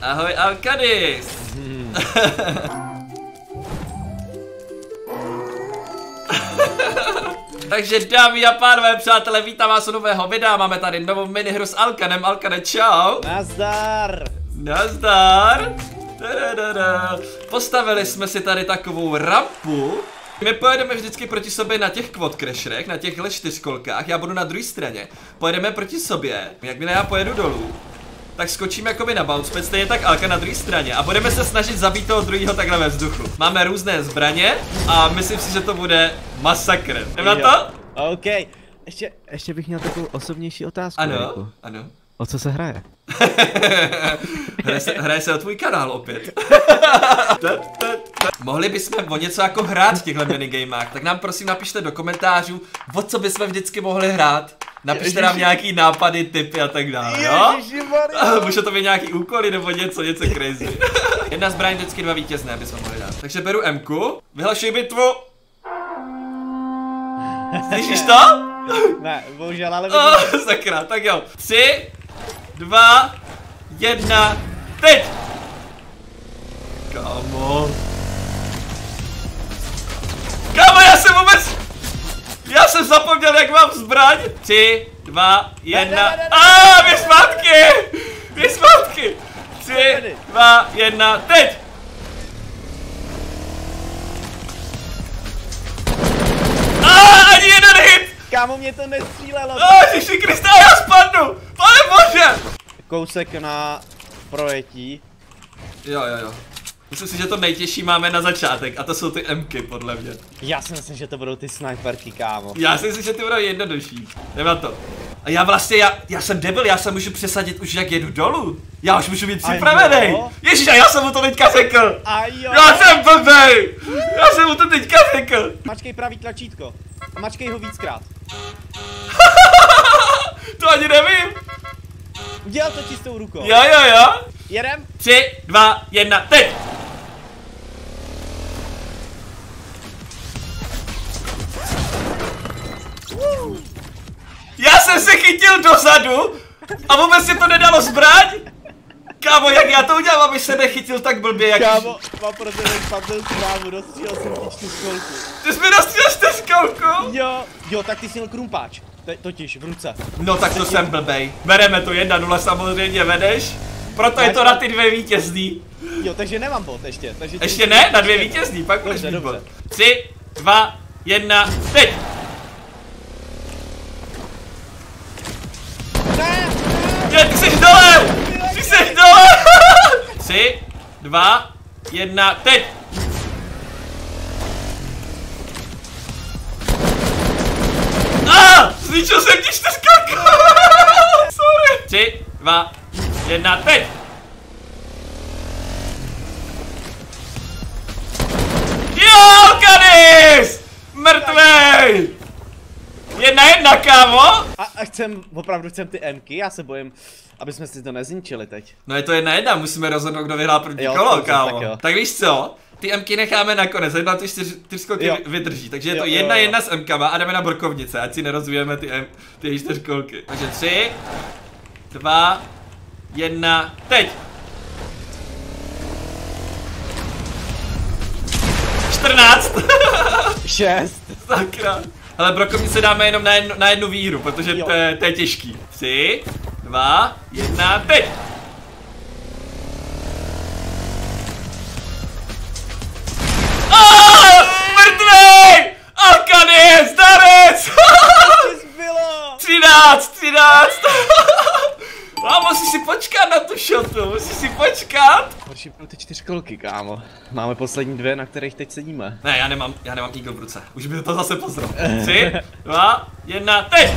Ahoj Alkadis! Takže dámy a pánové, přátelé, vítám vás u nového videa, máme tady novou minihru s Alkanem, Alkane, čau! Nazdar! Nazdar! Da-da-da-da. Postavili jsme si tady takovou rampu. My pojedeme vždycky proti sobě na těch quad crasherech, na těchhle čtyřkolkách, já budu na druhé straně. Pojedeme proti sobě, jakmile já pojedu dolů, tak skočím jakoby na bounce pad, stejně tak Alka na druhé straně a budeme se snažit zabít toho druhého takhle ve vzduchu. Máme různé zbraně a myslím si, že to bude masakr. Jdem na to? OK. Ještě, ještě bych měl takovou osobnější otázku. Ano, Eriku. ano. O co se hraje? hraje, se, hraje se o tvůj kanál opět. Mohli bychom o něco jako hrát v těchto minigamách, tak nám prosím napište do komentářů, o co bychom vždycky mohli hrát. Napište nám nějaký nápady, tipy a tak dále, jo? Může to být nějaký úkoly nebo něco, něco crazy. Jedna zbraň, vždycky dva vítězné bychom mohli dát. Takže beru Mku, vyhlašuji bitvu. Slyšíš to? Ne, bohužel, ale Oh, sakra, tak jo. Tři, dva, jedna, teď! Kámo. Kámo, já jsem vůbec... Já jsem zapomněl, jak mám zbraň. Tři, dva, jedna. A, vy zpátky! Vy zpátky! Tři, dva, jedna, teď! A, ani jeden hit! Kámo, mě to nestřílelo. A, Ježiši Krista, já spadnu! Pane bože! Kousek na projetí. Jo, jo, jo. Myslím si, že to nejtěžší máme na začátek a to jsou ty Mky, podle mě. Já si myslím, že to budou ty sniperky, kámo. Já si myslím, že ty budou jednodušší. Jdem na to. A já vlastně, já, já jsem debil, já se můžu přesadit už jak jedu dolů. Já už můžu být připravený. Ježíš, a já jsem mu to teďka řekl. A jo. Já jsem blbej. Já jsem mu to teďka řekl. Mačkej pravý tlačítko. A mačkej ho víckrát. To ani nevím. Udělal to čistou rukou. Jo, jo, jo. Jedem? Tři, dva, jedna, teď. Jsem se chytil dozadu a vůbec si to nedalo zbraň. Kámo, jak já to udělám, aby se nechytil tak blbě, jak... Kámo, mám pro tebe špatnou zprávu, dostřílel jsem ti čtyřkolku. Ty jsi mi dostřel čtyřkolku? Jo, jo, tak ty jsi měl krumpáč. Te- totiž v ruce. No tak to jsem blbej. Bereme to 1-0 samozřejmě vedeš. Proto je to na ty dvě vítězný. Jo, takže nemám bod ještě. Takže Ještě ne, na dvě vítězný, pak budeš mít bod. Tři, dva, jedna, teď! Tři, dva, jedna, teď! A! Zničil jsem ti čtyřkolku! Sorry! Tři, dva, jedna, teď! Jo, Kadis! Mrtvej! Jedna jedna, kámo! A, a chcem, opravdu chcem ty Mky, já se bojím, aby jsme si to nezničili teď. No je to jedna jedna, musíme rozhodnout, kdo vyhrál první Jo, kolo, kámo. tak jo. Tak víš co? Ty Mky necháme nakonec, jedna ty čtyř, čtyřkolky Jo. vy- vydrží, takže je Jo, to jo, jedna jo. jedna s Mkama a jdeme na brokovnice, ať si nerozvíjeme ty, M, ty čtyřkolky. Takže tři, dva, jedna, teď! 14! Šest. Sakra. Ale brokovnice dáme jenom na jednu, na jednu výhru, protože Jo. to je, to je těžký. Tři, dva, jedna, teď! Ah, Mrtvej! Alkany, zdarec! 13, 13! A musíš si počkat na tu šotu, musíš si počkat! Horší budou ty čtyřkolky, kámo. Máme poslední dvě, na kterých teď sedíme. Ne, já nemám, já nemám eagle v ruce. Už by to zase pozdro. Tři, dva, jedna, teď!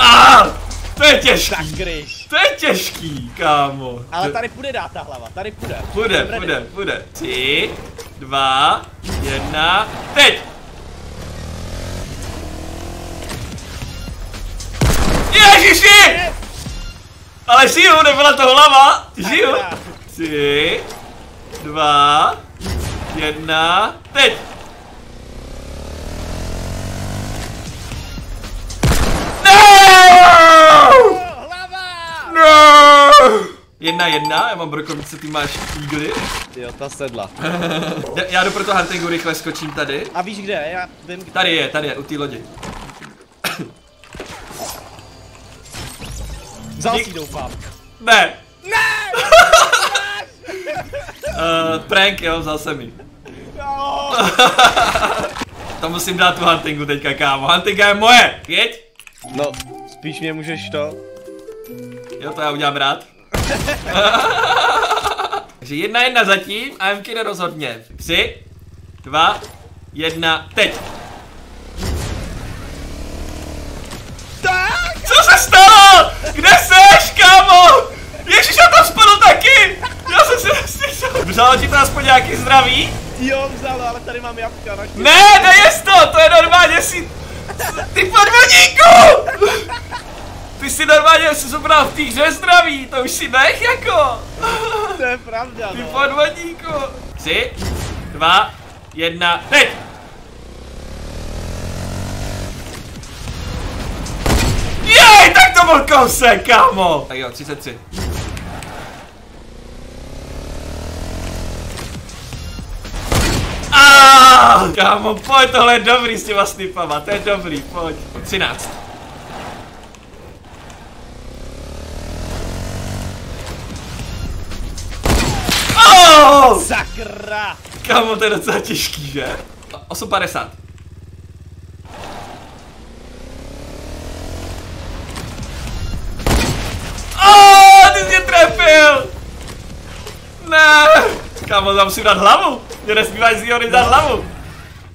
Ah, to je těžký. Tak kryš. To je těžký, kámo. Ale tady půjde dát ta hlava, tady půjde. Půjde, půjde, půjde. Tři, dva, jedna, teď! Ježiši! Ale žiju, nebyla to hlava. Žiju. Tři, dva, jedna, teď! Jedna jedna, já mám brokovice, ty máš igly. Jo, ta sedla. Já- Já jdu pro to huntingu, rychle skočím tady. A víš kde? Já vím, Tady je, tady je, u té lodi. vzal si doufám. Ne! Ne! uh, prank, jo, vzal jsem ji. No. To musím dát tu huntingu teďka, kámo. Huntinga je moje, jeď? no, spíš mě můžeš to. Jo, to já udělám rád. Takže jedna jedna zatím a Mky nerozhodně. Tři, dva, jedna, teď. Tak! Co se stalo? Kde seš, kámo? Ježíš, já tam spadl taky! Já jsem si neslyšel. Vzalo ti to aspoň nějaký zdraví? Jo, vzal, ale tady mám jabka. Ne, nejez to, to je normálně si... Ty podvodníku! Ty si v té hře zdraví, to už si nech jako. To je pravda, Ty no. podvodníku. Tři, dva, jedna, teď! Jej, tak to byl kousek, kámo! Tak jo, 33. Ah, kámo, pojď, tohle je dobrý s těma snipama, to je dobrý, pojď. 13. Sakra! Kámo, to je docela těžký, že? 8,50. Oh, ty jsi mě trefil! Ne! Kámo, tam musím dát hlavu. Mě nezbývá nic jiného, než dát hlavu.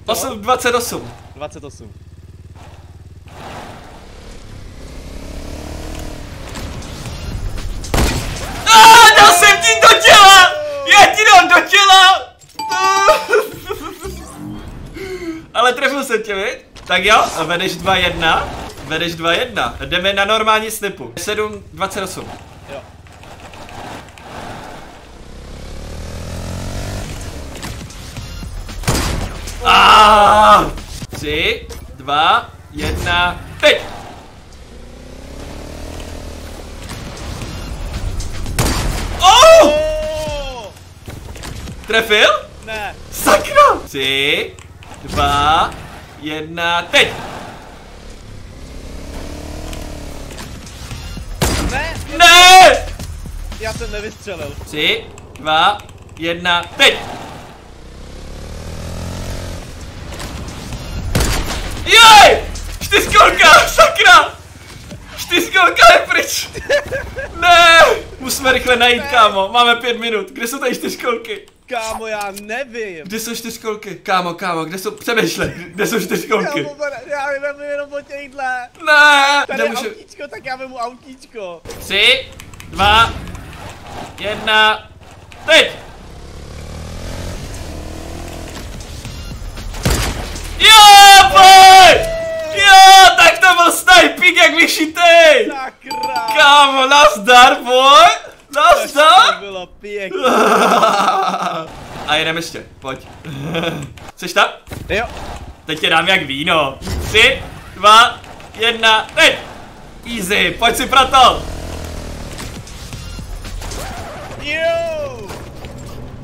8, 28. Jsem tě, viď? Tak jo, vedeš 2-1. Vedeš 2-1. Jdeme na normální snipu. 7, 28. Jo. Ah! 3, 2, 1, teď! Oh! Trefil? Ne, Sakra! 3, 2, 1, teď! ne, Ne! já jsem nevystřelil. 3, 2, 1, teď! Jej! Čtyřkolka, sakra! Čtyřkolka je pryč! Ne! Musíme rychle najít, kámo. Máme pět minut. Kde jsou tady čtyřkolky? Kámo, já nevím. Kde jsou čtyřkolky? Kámo, kámo, kde jsou? Přemýšlej, kde jsou čtyřkolky? Kámo, já nevím jenom o těchhle. Ne! Tady je Nemůžu... autíčko, tak já vemu autíčko. Tři, dva, jedna, teď! Jo, boj! Jo, tak to byl sniping jak vyšitej! Sakra. Kámo, nazdar, boj! To Nazdar! bylo pěkný. A jedeme ještě, pojď. Chceš tam? Jo. Teď tě dám jak víno. Tři, dva, jedna, teď! Easy, pojď si pro to! Jo.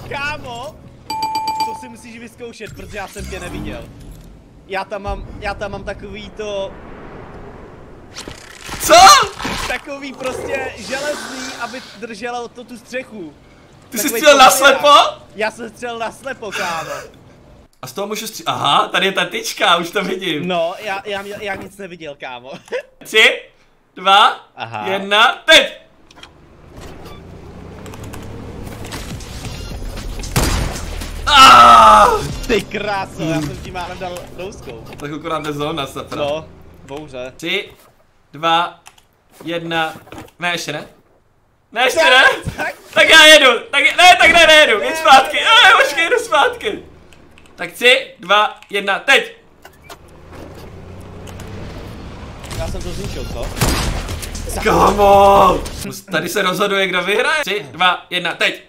Kámo. To si musíš vyzkoušet, protože já jsem tě neviděl. Já tam mám, já tam mám takový to, Co? Takový prostě železný, aby drželo to tu střechu. Ty jsi Takovej střelil na slepo? Já jsem střelil na slepo, kámo. A z toho můžu stří... Aha, tady je ta tyčka, už to vidím. No, já, já, já nic neviděl, kámo. Tři, dva, Aha. jedna, teď! Ah! Ty kráso, já jsem ti málem dal rouskou. Tak akorát jde zóna, sapra. No, bouře. Tři, dva, jedna, ne, ještě ne? Ne, ještě ne? Tak, já jedu, tak, ne, tak ne, nejedu, jeď zpátky, ne, počkej, jedu zpátky. Tak tři, dva, jedna, teď! já jsem to zničil, co? Kámo! Tady se rozhoduje, kdo vyhraje. Tři, dva, jedna! Teď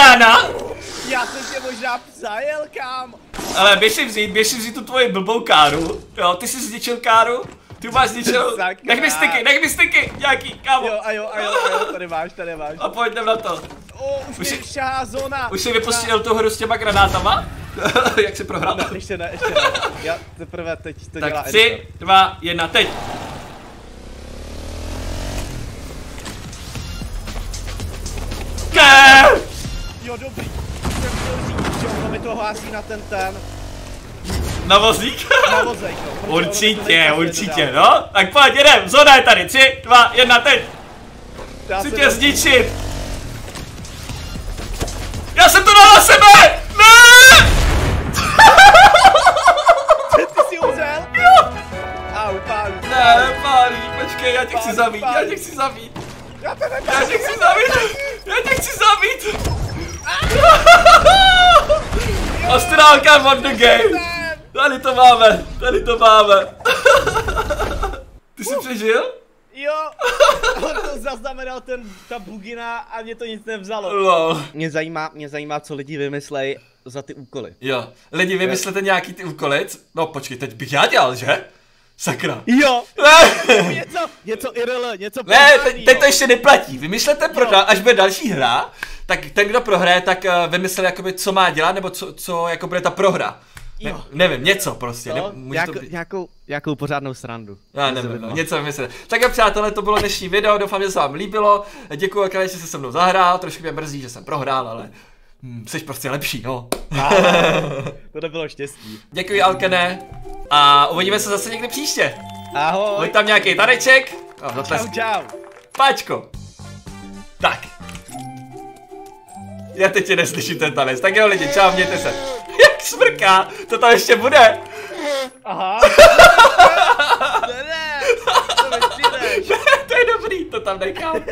Rána? Já jsem tě možná psajel, kámo. Ale běž si vzít, běž si vzít tu tvoji blbou káru. Jo, ty jsi zničil káru. Ty máš zničil. Nech mi styky, nech mi styky, nějaký, kámo. Jo, a jo, a jo, a jo, tady máš, tady máš. A pojďme na to. O, už, Už šahá zóna. Už jsi vypustil tu hru s těma granátama? Jak jsi prohrál? Ne, ještě ne, ještě ne. Já teprve teď to dělá Tak tři, dva, jedna, teď. To hlásí na ten ten, Na vozík? na vozejk, no. Určitě, určitě, no. Tak pojď, jedem, zóna je tady, tři, dva, jedna, teď. Já Chci tě zničit. Já jsem to dal na sebe! Ne! Ty jsi umřel? Jo! Au, pán. Ne, pálí, počkej, já tě chci zabít, já tě chci zabít. Já tě chci Astrálka won the game. Tady to máme, tady to máme. Ty jsi přežil? Jo, on to zaznamenal ten, ta bugina a mě to nic nevzalo. Lol. Mě zajímá, mě zajímá, co lidi vymyslej za ty úkoly. Jo, lidi, vymyslete nějaký ty úkoly? No počkej, teď bych já dělal, že? Sakra. Jo, Ne, něco, něco IRL, něco ne teď, teď to ještě neplatí. Vymyslete pro Jo. až bude další hra, tak ten, kdo prohraje, tak uh, vymyslel jakoby, co má dělat, nebo co, co jako bude ta prohra. Ne, nevím, něco prostě. Ne, No, může nějakou, to být. nějakou, nějakou pořádnou srandu. Já nevím, no, něco vymyslet. Tak jo, přátelé, to bylo dnešní video, doufám, že se vám líbilo. Děkuji, že jsi se mnou zahrál, trošku mě mrzí, že jsem prohrál, ale hm, jsi prostě lepší, no. To nebylo štěstí. Děkuji, Alkene, a uvidíme se zase někdy příště. Ahoj. Hoď tam nějaký taneček. No, Čau, čau. Páčko. Tak. Já teď tě neslyším ten tanec. Tak jo lidi, čau, mějte se. Jak smrká, to tam ještě bude. Aha. to je dobrý, to tam nechám.